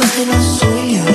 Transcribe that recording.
que se lo.